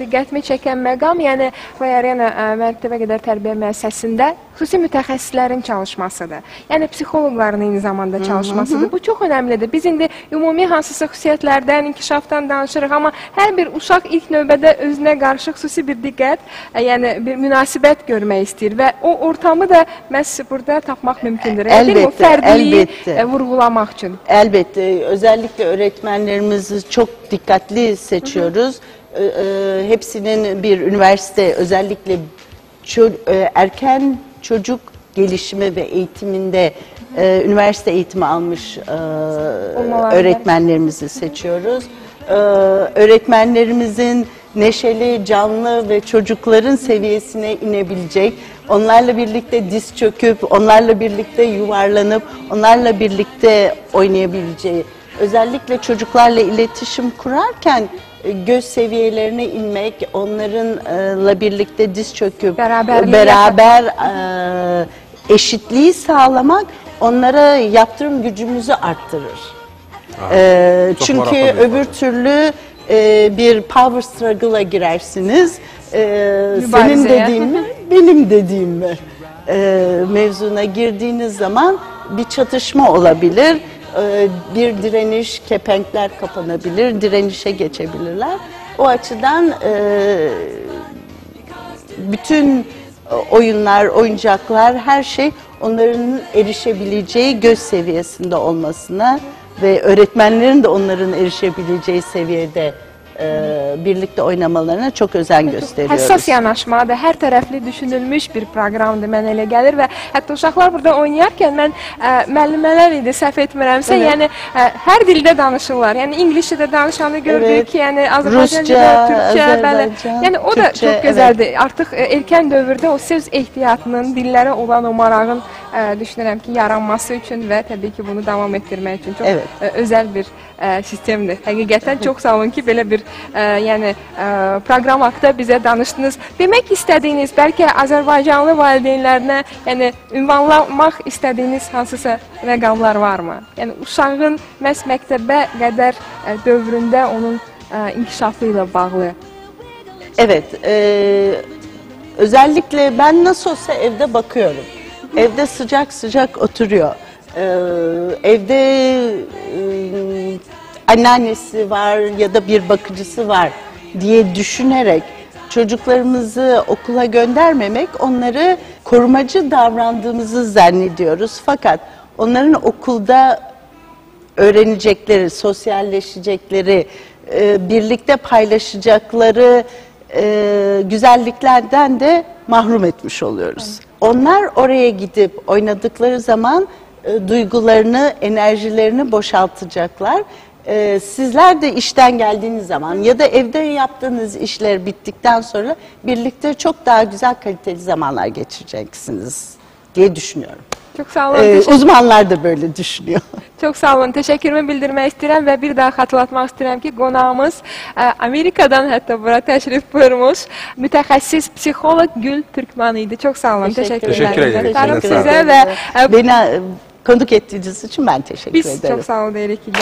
diqqətimi çəkən məqam, yəni Play Arena ə, məktəbə qədər tərbiyə müəssisəsində xüsusi mütəxəssislərin çalışmasıdır. Yəni psixoloqların eyni zamanda çalışmasıdır. Bu çox önəmlidir. Biz indi ümumi hansısa xüsusiyyətlərdən, inkişafdan danışırıq, amma hər bir uşaq ilk növbədə özünə qarşı xüsusi bir diqqət, ə, yəni bir münasibət görmək istəyir və o ortamı da məhz burada tapmaq mümkündür. Yəni, deyilmi? O Elbette, fərdliyi elbette. ə, vurğulamaq üçün. Elbette özellikle öğretmenlerimizi çok dikkatli seçiyoruz. Ee, e, hepsinin bir üniversite özellikle ço- e, erken çocuk gelişimi ve eğitiminde e, üniversite eğitimi almış e, öğretmenlerimizi seçiyoruz. Ee, öğretmenlerimizin neşeli, canlı ve çocukların seviyesine inebilecek, onlarla birlikte diz çöküp, onlarla birlikte yuvarlanıp, onlarla birlikte oynayabileceği, özellikle çocuklarla iletişim kurarken e, göz seviyelerine inmek, onlarınla birlikte diz çöküp Beraberliği beraber e, eşitliği sağlamak onlara yaptırım gücümüzü arttırır. Ee, çok çünkü meraklı bir öbür türlü e, bir power struggle'a girersiniz. Ee, senin dediğin mi, benim dediğim mi? Ee, mevzuna girdiğiniz zaman bir çatışma olabilir. Ee, bir direniş, kepenkler kapanabilir, direnişe geçebilirler. O açıdan e, bütün oyunlar, oyuncaklar, her şey onların erişebileceği göz seviyesinde olmasına ve öğretmenlerin de onların erişebileceği seviyede e, birlikte oynamalarına çok özen gösteriyoruz. Həssas yanaşmadır, hər tərəfli düşünülmüş bir proqramdır mən elə gəlir və hətta uşaqlar burada oynayarkən mən ə, müəllimələr idi, səhv etmirəmsə, Evet. yəni ə, hər dildə danışırlar. Yəni ingiliscə də danışanı gördük, Evet. yəni Azərbaycanca, Rusca, Türkçə, bəli. Azərbaycan, Yəni o da Türkçə, çox gözəldir. Artıq ə, erkən dövrdə o söz ehtiyatının, dillərə olan o marağın düşünürəm ki, yaranması üçün və təbii ki, bunu davam etdirmək üçün çox Evet. ə, özəl bir ə, sistemdir. Həqiqətən çox sağ olun ki, belə bir ə, yəni proqram haqqında bizə danışdınız. Demək istədiyiniz, bəlkə Azərbaycanlı valideynlərinə, yəni ünvanlamaq istədiyiniz hansısa məqamlar varmı? Yəni uşağın məhz məktəbə qədər dövründə onun inkişafı ilə bağlı. Evet, e, özellikle ben nasıl olsa evde bakıyorum. Evde sıcak sıcak oturuyor. E, evde e, anneannesi var ya da bir bakıcısı var diye düşünerek çocuklarımızı okula göndermemek onları korumacı davrandığımızı zannediyoruz. Fakat onların okulda öğrenecekleri, sosyalleşecekleri, e, birlikte paylaşacakları e, güzelliklerden de mahrum etmiş oluyoruz. Onlar oraya gidip oynadıkları zaman e, duygularını, enerjilerini boşaltacaklar. E, sizler de işten geldiğiniz zaman ya da evde yaptığınız işler bittikten sonra birlikte çok daha güzel kaliteli zamanlar geçireceksiniz diye düşünüyorum. Çox sağ olun. E, təşəkkür- uzmanlar da böyle düşünüyor. Çox sağ olun. Təşəkkürümü bildirmək istəyirəm və bir daha xatırlatmaq istəyirəm ki, qonağımız ə, Amerikadan hətta bura təşrif buyurmuş mütəxəssis psixoloq Gül Türkman idi. Çox sağ olun. Ederim. Minnətdarım Teşekkür sizə ederim. və ə, Beni e, konuk ettiğiniz için ben teşekkür biz ederim. çox sağ olun deyirik ki,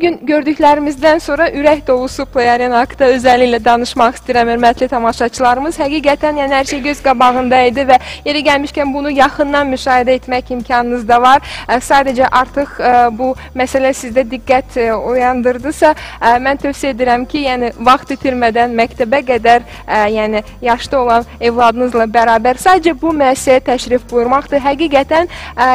Bugün gördüklərimizdən sonra ürək dolusu Play Arena haqqında özəlliklə danışmaq istəyirəm hörmətli tamaşaçılarımız. Həqiqətən yəni hər şey göz qabağında idi və yeri gəlmişkən bunu yaxından müşahidə etmək imkanınız da var. Ə, Sadəcə artıq ə, bu məsələ sizdə diqqət ə, oyandırdısa, mən tövsiyə edirəm ki, yəni vaxt itirmədən məktəbə qədər, yəni yaşda olan evladınızla bərabər sadəcə bu müəssisəyə təşrif buyurmaqdır. Həqiqətən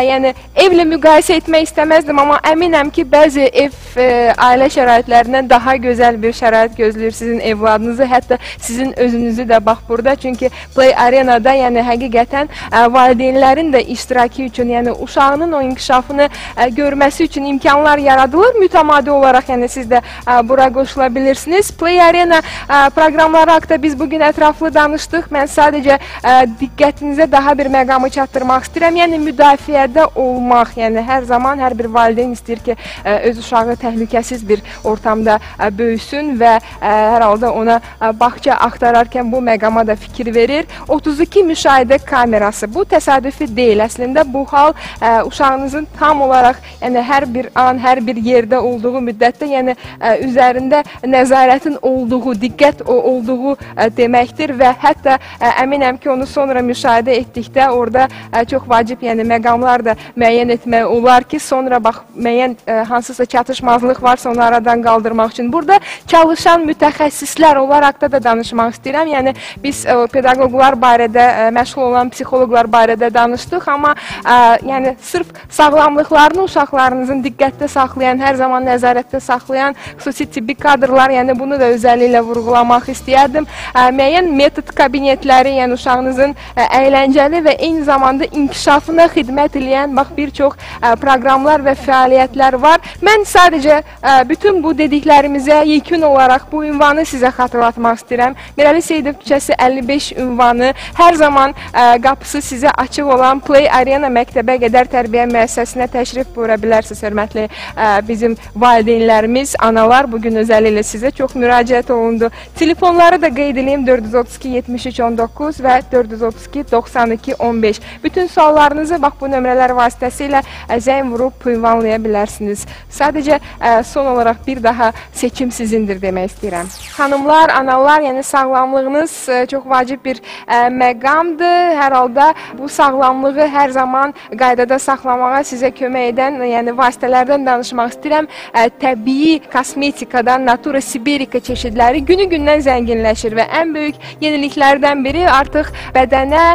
yəni evlə müqayisə etmək istəməzdim, amma əminəm ki, bəzi ev ə, ailə şəraitlərindən daha gözəl bir şərait gözləyir sizin evladınızı, hətta sizin özünüzü də bax burada. Çünki Play Arenada yəni həqiqətən ə, valideynlərin də iştirakı üçün, yəni uşağının o inkişafını ə, görməsi üçün imkanlar yaradılır. Mütəmadi olaraq yəni siz də ə, bura qoşula bilirsiniz. Play Arena ə, proqramları haqqında biz bu gün ətraflı danışdıq. Mən sadəcə ə, diqqətinizə daha bir məqamı çatdırmaq istəyirəm. Yəni müdafiədə olmaq, yəni hər zaman hər bir valideyn istəyir ki, ə, öz uşağı təhlükə təhlükəsiz bir ortamda ə, böyüsün və ə, hər halda ona ə, bağça axtararkən bu məqama da fikir verir. 32 müşahidə kamerası. Bu təsadüfi deyil. Əslində bu hal ə, uşağınızın tam olaraq, yəni hər bir an, hər bir yerdə olduğu müddətdə, yəni ə, üzərində nəzarətin olduğu, diqqət olduğu ə, deməkdir və hətta ə, əminəm ki, onu sonra müşahidə etdikdə orada ə, çox vacib, yəni məqamlar da müəyyən etmək olar ki, sonra bax müəyyən ə, hansısa çatışmazlıq varsa onu aradan qaldırmaq üçün. Burada çalışan mütəxəssislər olaraq da, da danışmaq istəyirəm. Yəni biz ə, pedaqoqlar barədə, ə, məşğul olan psixoloqlar barədə danışdıq, amma ə, yəni sırf sağlamlıqlarını uşaqlarınızın diqqətdə saxlayan, hər zaman nəzarətdə saxlayan xüsusi tibbi kadrlar, yəni bunu da özəlliklə vurğulamaq istəyərdim. Ə, müəyyən metod kabinetləri, yəni uşağınızın ə, əyləncəli və eyni zamanda inkişafına xidmət edən bax bir çox ə, proqramlar və fəaliyyətlər var. Mən sadəcə ə, bütün bu dediklərimizə yekun olaraq bu ünvanı sizə xatırlatmaq istəyirəm. Mirəli Seyidov küçəsi 55 ünvanı hər zaman ə, qapısı sizə açıq olan Play Arena məktəbə qədər tərbiyə müəssisəsinə təşrif buyura bilərsiniz, hörmətli ə, bizim valideynlərimiz, analar bu gün özəlliklə sizə çox müraciət olundu. Telefonları da qeyd edeyim 432 73 19 və 432 92 15. Bütün suallarınızı bax bu nömrələr vasitəsilə zəng vurub ünvanlaya bilərsiniz. Sadəcə son olaraq bir daha seçim sizindir demək istəyirəm. Xanımlar, analar, yəni sağlamlığınız ə, çox vacib bir ə, məqamdır. Hər halda bu sağlamlığı hər zaman qaydada saxlamağa sizə kömək edən, yəni vasitələrdən danışmaq istəyirəm. Ə, təbii kosmetikadan Natura Sibirika çeşidləri günü-gündən zənginləşir və ən böyük yeniliklərdən biri artıq bədənə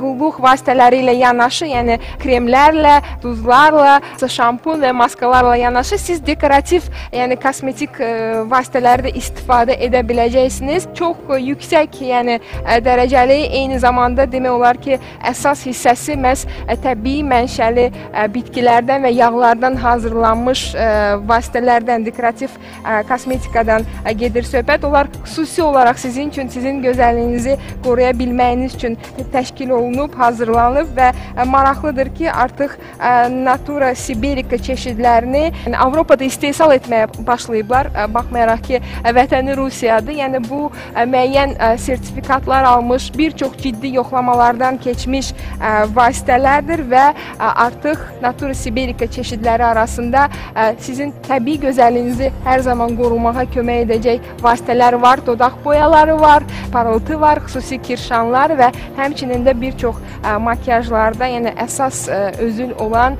qulluq vasitələri ilə yanaşı, yəni kremlərlə, duzlarla, şampun və maskalarla yanaşı siz dekorativ, yəni kosmetik ə, vasitələri də istifadə edə biləcəksiniz. Çox ə, yüksək, yəni ə, dərəcəli, eyni zamanda demək olar ki, əsas hissəsi məhz təbii mənşəli bitkilərdən və yağlardan hazırlanmış vasitələrdən, dekorativ kosmetikadan gedir söhbət. Onlar xüsusi olaraq sizin üçün, sizin gözəlliyinizi qoruya bilməyiniz üçün təşkil olunub, hazırlanıb və maraqlıdır ki, artıq Natura Sibirika çeşidlərini yəni, Avropada istehsal etməyə başlayıblar. Baxmayaraq ki, vətəni Rusiyadır. Yəni bu müəyyən sertifikatlar almış, bir çox ciddi yoxlamalardan keçmiş vasitələrdir və artıq Natura Sibirika çeşidləri arasında sizin təbii gözəlliyinizi hər zaman qorumağa kömək edəcək vasitələr var. Dodaq boyaları var, parıltı var, xüsusi kirşanlar və həmçinin də bir çox makiyajlarda, yəni əsas özül olan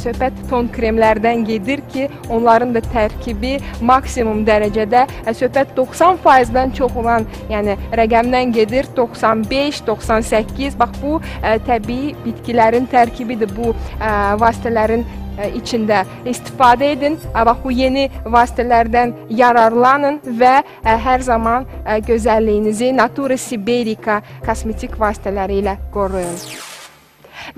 söhbət ton kremlərdən gedir ki, onların da tərkibi maksimum dərəcədə ə, söhbət 90%-dən çox olan, yəni rəqəmdən gedir 95, 98. Bax bu ə, təbii bitkilərin tərkibidir bu ə, vasitələrin içində istifadə edin. Bax bu yeni vasitələrdən yararlanın və hər zaman gözəlliyinizi Natura Sibirika kosmetik vasitələri ilə qoruyun.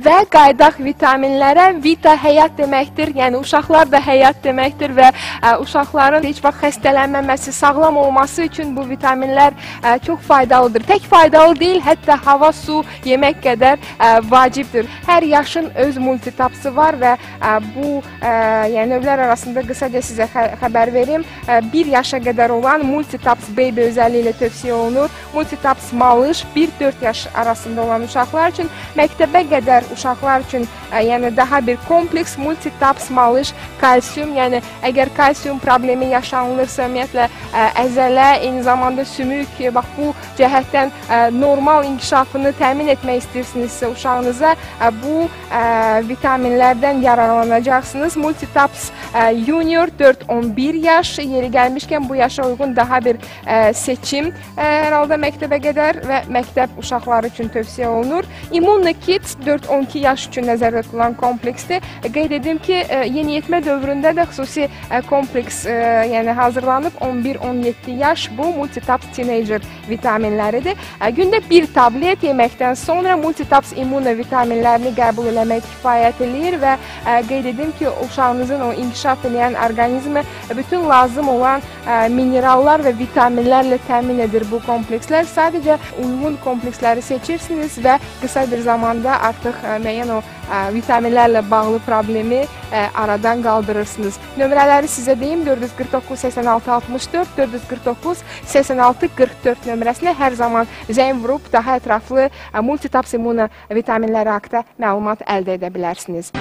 Və qaydaq vitaminlərə. Vita həyat deməkdir. Yəni uşaqlar da həyat deməkdir və ə, uşaqların heç vaxt xəstələnməməsi, sağlam olması üçün bu vitaminlər ə, çox faydalıdır. Tək faydalı deyil, hətta hava, su, yemək qədər ə, vacibdir. Hər yaşın öz multitapsı var və ə, bu ə, yəni növlər arasında qısaca sizə xə xəbər verim. Ə, 1 yaşa qədər olan multitaps baby özəlliyi ilə tövsiyə olunur. Multitaps malış 1-4 yaş arasında olan uşaqlar üçün məktəbə qədər uşaqlar üçün ə, yəni daha bir kompleks multitaps malış kalsium, yəni əgər kalsium problemi yaşanılırsa, ümumiyyətlə ə, əzələ, eyni zamanda sümük, bax bu cəhətdən ə, normal inkişafını təmin etmək istəyirsinizsə uşağınıza ə, bu ə, vitaminlərdən yararlanacaqsınız. Multitaps ə, Junior 4-11 yaş yeri gəlmişkən bu yaşa uyğun daha bir ə, seçim ə, hər halda məktəbə qədər və məktəb uşaqları üçün tövsiyə olunur. Immunna Kids 4-12 yaş üçün nəzərdə tutulan kompleksdir. Qeyd edim ki, ə, yeniyetmə dövründə də xüsusi ə, kompleks ə, yəni hazırlanıb 11-17 yaş bu multitaps teenager vitaminləridir. Gündə bir tablet yeməkdən sonra multitaps immuna vitaminlərini qəbul eləmək kifayət eləyir və qeyd edim ki, uşağınızın o inkişaf edən orqanizmi bütün lazım olan minerallar və vitaminlərlə təmin edir bu komplekslər. Sadəcə uyğun kompleksləri seçirsiniz və qısa bir zamanda artıq artıq müəyyən o ə, vitaminlərlə bağlı problemi ə, aradan qaldırırsınız. Nömrələri sizə deyim 449 86 64 449 86 44 nömrəsinə hər zaman zəng vurub daha ətraflı ə, multitaps immuna vitaminləri haqqında məlumat əldə edə bilərsiniz.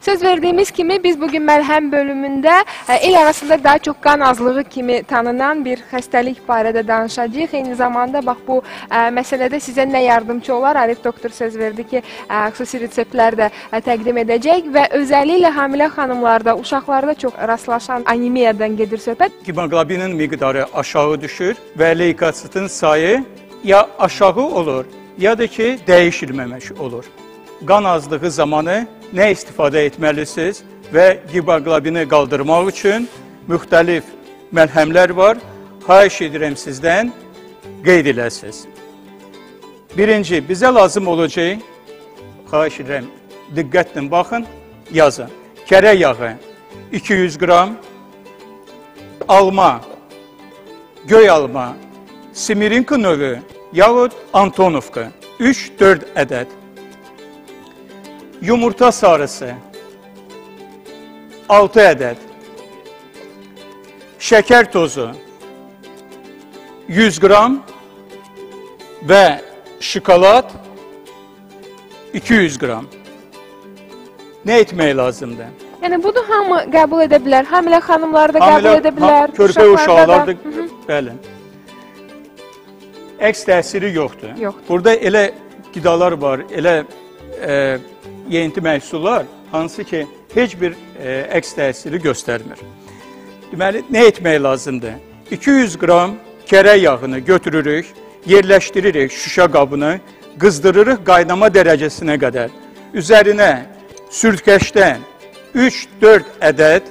Söz verdiyimiz kimi biz bugün məlhəm bölümündə el arasında daha çox qan azlığı kimi tanınan bir xəstəlik barədə danışacağıq. Eyni zamanda bax bu ə, məsələdə sizə nə yardımçı olar? Arif doktor söz verdi ki, ə, xüsusi reseptlər də ə, təqdim edəcək və özəlliklə hamilə xanımlarda, uşaqlarda çox rastlaşan anemiyadan gedir söhbət. Hemoqlobinin miqdarı aşağı düşür və leykositın sayı ya aşağı olur, ya da ki dəyişilməmiş olur. Qan azlığı zamanı nə istifadə etməlisiniz və hemoqlobini qaldırmaq üçün müxtəlif məlhəmlər var. Xahiş edirəm sizdən qeyd edəsiniz. Birinci, bizə lazım olacaq, xahiş edirəm, diqqətlə baxın, yazın. Kərə yağı 200 qram, alma, göy alma, simirinka növü yaxud Antonovka 3-4 ədəd. Yumurta sarısı 6 ədəd. Şəkər tozu 100 qram və şokolad 200 qram. Nə etmək lazımdır? Yəni bunu hamı qəbul edə bilər. Hamilə xanımlar da qəbul edə bilər. körpə uşaqlar da. uşaqlar da, bəli. Əks təsiri yoxdur. Yoxdur. Burada elə qidalar var, elə e, yeyinti məhsullar, hansı ki, heç bir e, əks təsiri göstərmir. Deməli, nə etmək lazımdır? 200 qram kərə yağını götürürük, yerləşdiririk şüşə qabını, qızdırırıq qaynama dərəcəsinə qədər. Üzərinə sürtkəşdən 3-4 ədəd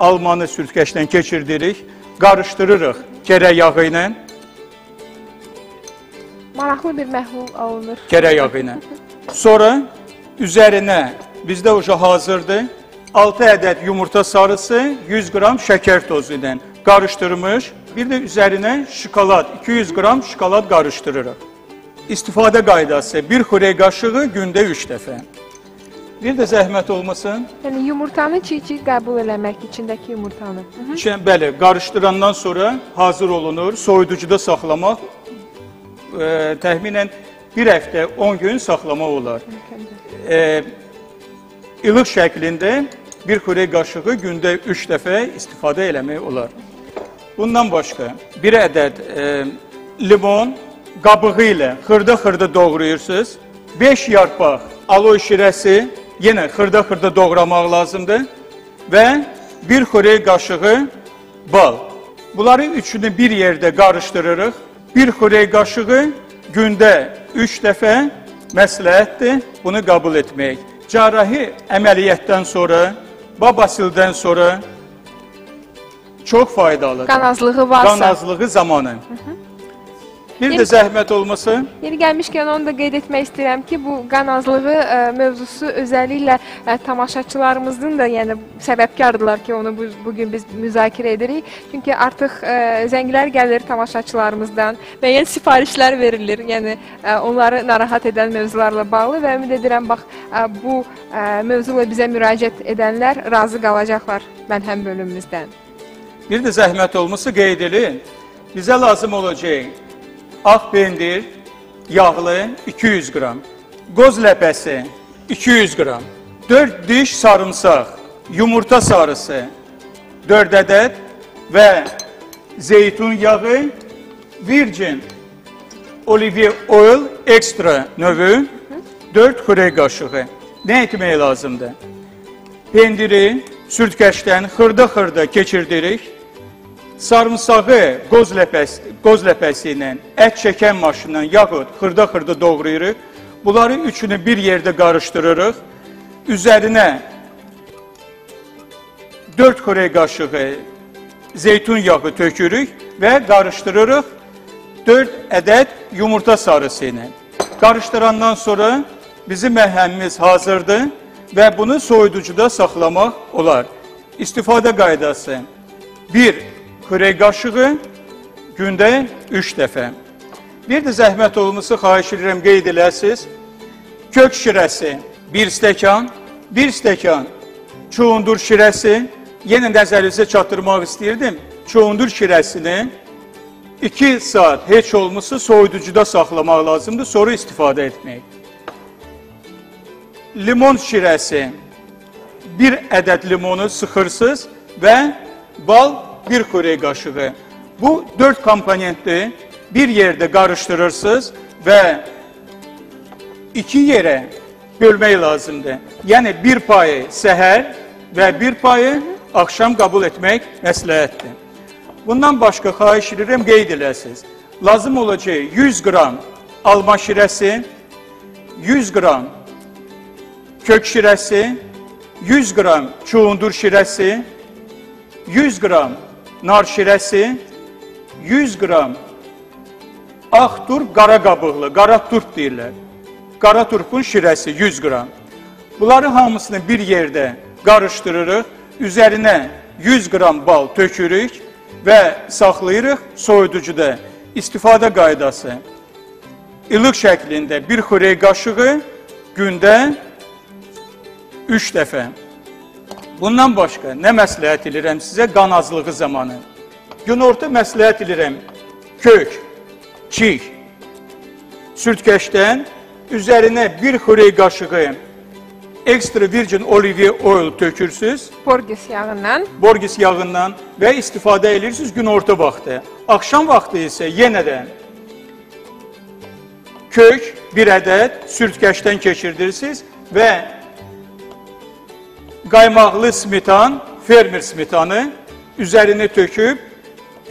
almanı sürtkəşdən keçirdirik, qarışdırırıq kərə yağı ilə, Maraqlı bir məhlul alınır. kərə yağı ilə. Sonra üzərinə bizdə uca hazırdır. 6 ədəd yumurta sarısı, 100 qram şəkər tozu ilə qarışdırmış. Bir də üzərinə şokolad, 200 qram şokolad qarışdırırıq. İstifadə qaydası 1 xörək qaşığı gündə 3 dəfə. Bir də zəhmət olmasın. Yəni yumurtanı çiğ-çiğ qəbul eləmək içindəki yumurtanı. Hı -hı. Bəli, qarışdırandan sonra hazır olunur, soyuducuda saxlamaq e, təxminən 1 həftə 10 gün saxlamaq olar. E, ilıq şəklində bir xörək qaşığı gündə 3 dəfə istifadə eləmək olar. Bundan başqa bir ədəd e, limon qabığı ilə xırda-xırda doğrayırsınız. 5 yarpaq aloe şirəsi yenə xırda-xırda doğramaq lazımdır və bir xörək qaşığı bal. Bunları üçünü bir yerdə qarışdırırıq. Bir xörək qaşığı gündə 3 dəfə məsləhətdir bunu qəbul etmək. Cərrahi əməliyyatdan sonra, babasildən sonra çox faydalıdır. Qan azlığı varsa. Qan azlığı zamanı. Bir də zəhmət olmasa, Yeri gəlmişkən onu da qeyd etmək istəyirəm ki, bu qan azlığı ə, mövzusu özəlliklə ə, tamaşaçılarımızın da yəni səbəbkardırlar ki, onu bu, bugün biz müzakirə edirik. Çünki artıq ə, zənglər gəlir tamaşaçılarımızdan, müəyyən sifarişlər verilir. Yəni ə, onları narahat edən mövzularla bağlı və ümid edirəm bax ə, bu ə, mövzuyla bizə müraciət edənlər razı qalacaqlar mənhəm bölümümüzdən. bir də zəhmət olmasa qeyd edin. Bizə lazım olacaq ağ pendir, yağlı 200 qram, qoz ləpəsi 200 qram, 4 diş sarımsaq, yumurta sarısı 4 ədəd və zeytun yağı, virgin olive oil extra növü 4 xörək qaşığı. Nə etmək lazımdır? Pendiri sürtkəşdən xırda-xırda keçirdirik. Sarımsağı qoz ləpəsi, qoz ləpəsi ilə, ət çəkən maşınla yaxud xırda-xırda doğrayırıq. Bunları üçünü bir yerdə qarışdırırıq. Üzərinə 4 xörək qaşığı zeytun yağı tökürük və qarışdırırıq 4 ədəd yumurta sarısı ilə. Qarışdırandan sonra bizim məhəmmimiz hazırdır və bunu soyuducuda saxlamaq olar. İstifadə qaydası 1 xörək qaşığı gündə 3 dəfə. Bir də zəhmət olmasa xahiş edirəm qeyd eləsiniz. Kök şirəsi 1 stəkan, 1 stəkan çuğundur şirəsi. Yenə nəzərinizə çatdırmaq istəyirdim. Çuğundur şirəsini 2 saat heç olmasa soyuducuda saxlamaq lazımdır, sonra istifadə etmək. Limon şirəsi. Bir ədəd limonu sıxırsınız və bal bir xörək qaşığı. Bu 4 komponentli bir yerdə qarışdırırsınız və iki yerə bölmək lazımdır. Yəni bir payı səhər və bir payı axşam qəbul etmək məsləhətdir. Bundan başqa xahiş edirəm qeyd eləsiniz. Lazım olacaq 100 qram alma şirəsi, 100 qram kök şirəsi, 100 qram çuğundur şirəsi, 100 qram nar şirəsi, 100 qram ağ turp, qara qabıqlı, qara turp deyirlər. Qara turpun şirəsi 100 qram. Bunları hamısını bir yerdə qarışdırırıq, üzərinə 100 qram bal tökürük və saxlayırıq soyuducuda. İstifadə qaydası. İlıq şəklində bir xörək qaşığı gündə 3 dəfə. Bundan başqa nə məsləhət edirəm sizə qan azlığı zamanı? Günorta məsləhət edirəm kök, çiy, sürtkəşdən üzərinə bir xörək qaşığı ekstra virgin olive oil tökürsüz, Porgis yağından. borgis yağından və istifadə edirsiniz günorta vaxtı. Axşam vaxtı isə yenə də kök bir ədəd sürtkəşdən keçirdirsiniz və qaymaqlı smetan, fermer smetanı üzərinə töküb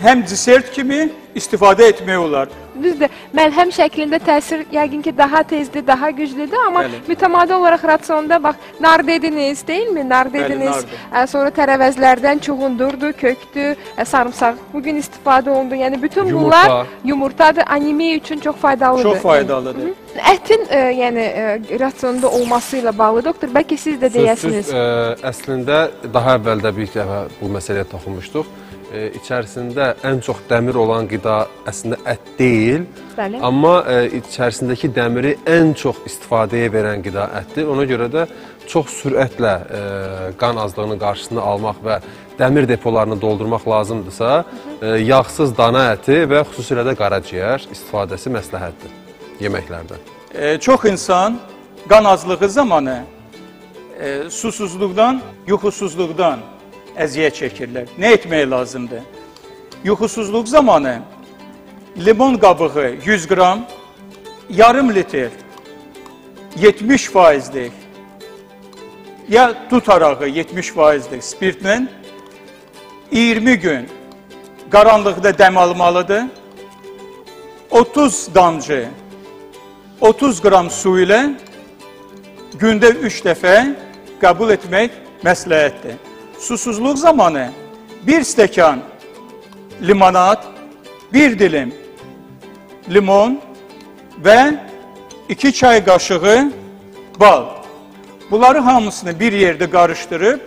həm desert kimi istifadə etmək olar. Düzdür, məlhəm şəklində təsir yəqin ki, daha tezdir, daha güclüdür, amma Bəli. mütəmadi olaraq rasionda bax, nar dediniz, deyilmi? Nar dediniz. nardır. Ə, sonra tərəvəzlərdən çuğundurdu, kökdü, ə, sarımsaq. Bu gün istifadə olundu. Yəni bütün Yumurta. bunlar yumurtadır, anemiya üçün çox faydalıdır. Çox faydalıdır. Ətin ə, yəni ə, rasionda olması ilə bağlı doktor, bəlkə siz də deyəsiniz. Sözsüz, ə, əslində daha əvvəldə bir dəfə bu məsələyə toxunmuşduq. Ə, içərisində ən çox dəmir olan qida əslində ət deyil, Bəli. amma ə, içərisindəki dəmiri ən çox istifadəyə verən qida ətdir. Ona görə də çox sürətlə ə, qan azlığının qarşısını almaq və dəmir depolarını doldurmaq lazımdırsa, ə, yağsız dana əti və xüsusilə də qaraciyər istifadəsi məsləhətdir yeməklərdə. E, çox insan qan azlığı zamanı e, susuzluqdan, yuxusuzluqdan əziyyət çəkirlər. Nə etmək lazımdır? Yuxusuzluq zamanı limon qabığı 100 qram, yarım litr 70 faizlik ya dut arağı 70 faizlik spirtlə 20 gün qaranlıqda dəm almalıdır. 30 damcı 30 qram su ilə gündə 3 dəfə qəbul etmək məsləhətdir. Susuzluq zamanı 1 stəkan limonad, 1 dilim limon və 2 çay qaşığı bal. Bunları hamısını bir yerdə qarışdırıb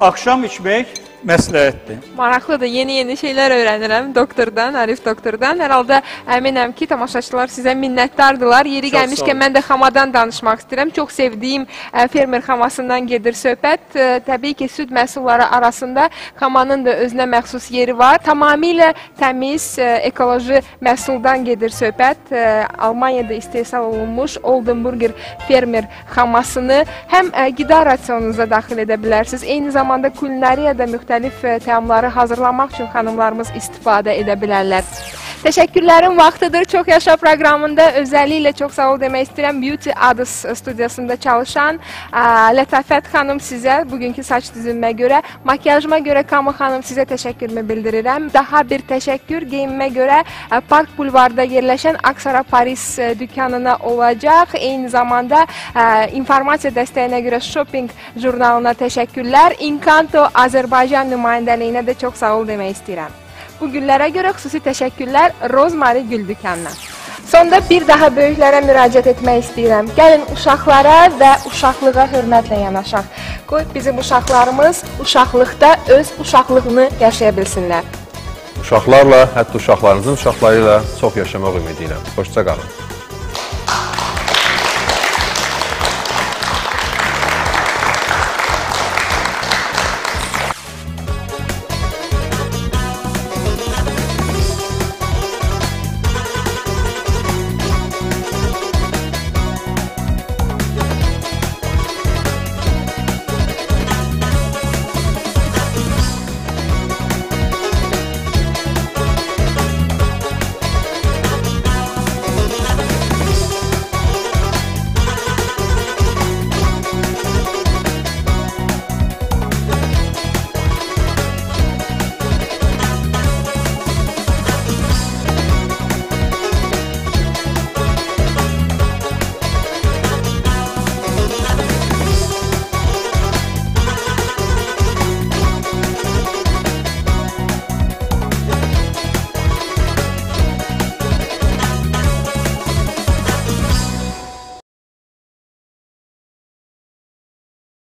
axşam içmək məsləhətdir. Maraqlıdır. Yeni-yeni şeylər öyrənirəm doktordan, Arif doktordan. Hər halda əminəm ki, tamaşaçılar sizə minnətdardılar. Yeri Çox gəlmişkən mən də xamadan danışmaq istəyirəm. Çox sevdiyim ə, fermer xamasından gedir söhbət. Ə, Təbii ki, süd məhsulları arasında xamanın da özünə məxsus yeri var. Tamamilə təmiz, ə, ekoloji məhsuldan gedir söhbət. Almaniyada istehsal olunmuş Oldenburger fermer xamasını həm qida rasionunuza daxil edə bilərsiniz. Eyni zamanda kulinariyada müxtəlif ə, təamları hazırlamaq üçün xanımlarımız istifadə edə bilərlər. Təşəkkürlərim vaxtıdır. Çox yaşa proqramında özəlliklə çox sağ ol demək istəyirəm. Beauty Addis studiyasında çalışan ə, Lətafət xanım sizə bugünkü saç düzümümə görə, makiyajıma görə Kamı xanım sizə təşəkkürümü bildirirəm. Daha bir təşəkkür geyimimə görə ə, Park Bulvarda yerləşən Aksara Paris ə, dükanına olacaq. Eyni zamanda ə, informasiya dəstəyinə görə Shopping jurnalına təşəkkürlər. Inkanto Azərbaycan nümayəndəliyinə də çox sağ ol demək istəyirəm. Bu güllərə görə xüsusi təşəkkürlər Rozmari Gül dükanına. Sonda bir daha böyüklərə müraciət etmək istəyirəm. Gəlin uşaqlara və uşaqlığa hörmətlə yanaşaq. Qoy bizim uşaqlarımız uşaqlıqda öz uşaqlığını yaşaya bilsinlər. uşaqlarla, hətta uşaqlarınızın uşaqları ilə çox yaşamaq ümidi ilə. Xoşça qalın.